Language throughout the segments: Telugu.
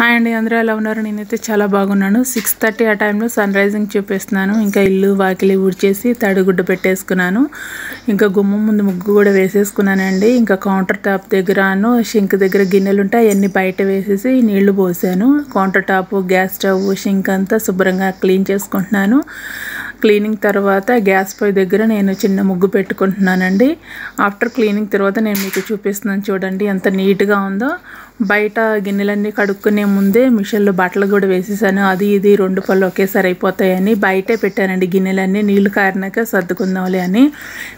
హాయ్ అండి అందరూ ఎలా ఉన్నారు? నేనైతే చాలా బాగున్నాను. సిక్స్ థర్టీ ఆ టైంలో సన్ రైజింగ్ చూపిస్తున్నాను ఇంకా ఇల్లు వాకిలి ఊడ్చేసి తడిగుడ్డ పెట్టేసుకున్నాను. ఇంకా గుమ్మం ముందు ముగ్గు కూడా వేసేసుకున్నానండి. ఇంకా కౌంటర్ టాప్ దగ్గరను షింక్ దగ్గర గిన్నెలు ఉంటాయి అవన్నీ బయట వేసేసి నీళ్ళు పోసాను. Counter top gas stove sink అంతా శుభ్రంగా క్లీన్ చేసుకుంటున్నాను. క్లీనింగ్ తర్వాత గ్యాస్ పొయ్యి దగ్గర నేను చిన్న ముగ్గు పెట్టుకుంటున్నానండి. ఆఫ్టర్ క్లీనింగ్ తర్వాత నేను మీకు చూపిస్తున్నాను చూడండి ఎంత నీట్గా ఉందో. బయట గిన్నెలన్నీ కడుక్కునే ముందే మిషన్లో బట్టలు కూడా వేసేసాను. అది ఇది రెండు పళ్ళు ఒకేసారి అయిపోతాయని. బయటే పెట్టానండి గిన్నెలన్నీ. నీళ్ళు కారినాక సర్దుకుందాంలే అని.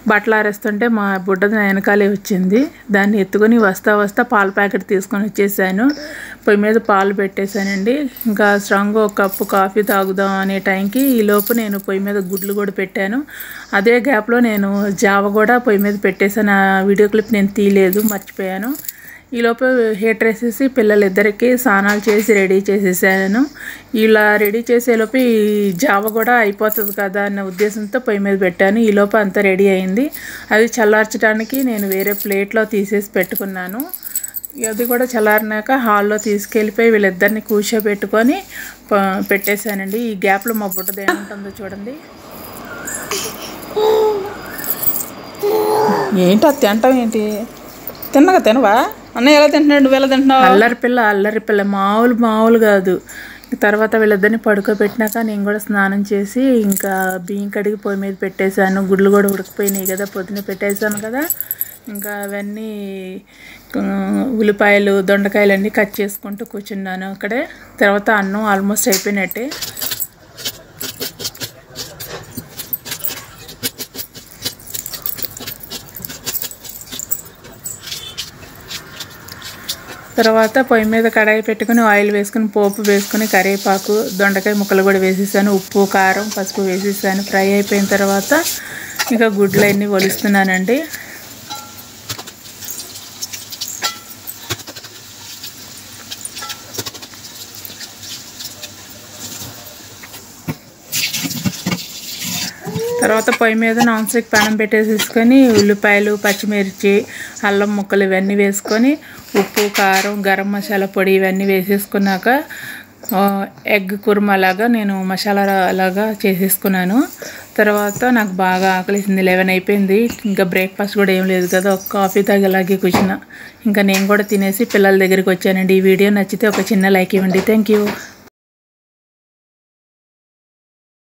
బట్టలు ఆరేస్తుంటే మా బుడ్డ వెనకాలే వచ్చింది. దాన్ని ఎత్తుకొని వస్తా వస్తా పాల ప్యాకెట్ తీసుకొని వచ్చేసాను. పొయ్యి మీద పాలు పెట్టేశానండి. ఇంకా స్ట్రాంగ్ ఒక కప్పు కాఫీ తాగుదాం అనే టైంకి ఈ నేను పొయ్యి మీద మీద గుడ్లు కూడా పెట్టాను. అదే గ్యాప్లో నేను జావ కూడా పొయ్యి మీద పెట్టేశాను. ఆ వీడియో క్లిప్ నేను తీయలేదు మర్చిపోయాను. ఈలోపు హీటర్ వేసేసి పిల్లలిద్దరికీ స్నానాలు చేసి రెడీ చేసేసాను. ఇలా రెడీ చేసేలోపు ఈ జావ కూడా అయిపోతుంది కదా అన్న ఉద్దేశంతో పొయ్యి మీద పెట్టాను. ఈలోపు అంతా రెడీ అయింది. అది చల్లార్చడానికి నేను వేరే ప్లేట్లో తీసేసి పెట్టుకున్నాను. అది కూడా చల్లారినాక హాల్లో తీసుకెళ్ళిపోయి వీళ్ళిద్దరిని కూర్చోబెట్టుకొని పెట్టేశానండి. ఈ గ్యాప్లో మా బుట్టది ఏముంటుందో చూడండి. ఏంటి అది తింటాం ఏంటి? తిన్నగా తినవా? అన్న ఎలా తింటున్నాడు? నువ్వు ఎలా తింటున్నావు? అల్లరి పిల్ల అల్లరి పిల్ల. మామూలు మామూలు కాదు. తర్వాత వీళ్ళిద్దరిని పడుకోబెట్టినాక నేను కూడా స్నానం చేసి ఇంకా బియ్యం కడిగి పొయ్యి మీద పెట్టేశాను. గుడ్లు కూడా ఉడికిపోయినాయి కదా పొద్దున పెట్టేశాను కదా. ఇంకా అవన్నీ ఉల్లిపాయలు దొండకాయలు అన్నీ కట్ చేసుకుంటూ కూర్చున్నాను అక్కడే. తర్వాత అన్నం ఆల్మోస్ట్ అయిపోయినట్టే. తర్వాత పొయ్యి మీద కడాయి పెట్టుకుని ఆయిల్ వేసుకుని పోపు వేసుకుని కరివేపాకు దొండకాయ ముక్కలు కూడా వేసేసాను. ఉప్పు కారం పసుపు వేసేసాను. ఫ్రై అయిపోయిన తర్వాత ఇంకా గుడ్లు అన్నీ ఒలుస్తున్నానండి. తర్వాత పొయ్యి మీద నాన్ స్టిక్ పానం పెట్టేసేసుకొని ఉల్లిపాయలు పచ్చిమిర్చి అల్లం ముక్కలు ఇవన్నీ వేసుకొని ఉప్పు కారం గరం మసాలా పొడి ఇవన్నీ వేసేసుకున్నాక ఎగ్ కుర్మా లాగా నేను మసాలా లాగా చేసేసుకున్నాను. తర్వాత నాకు బాగా ఆకలిసింది లెవెన్ అయిపోయింది. ఇంకా బ్రేక్ఫాస్ట్ కూడా ఏం లేదు కదా ఒక కాఫీ తాగి అలాగే కూర్చున్నా. ఇంకా నేను కూడా తినేసి పిల్లల దగ్గరికి వచ్చానండి. ఈ వీడియో నచ్చితే ఒక చిన్న లైక్ ఇవ్వండి. Thank you.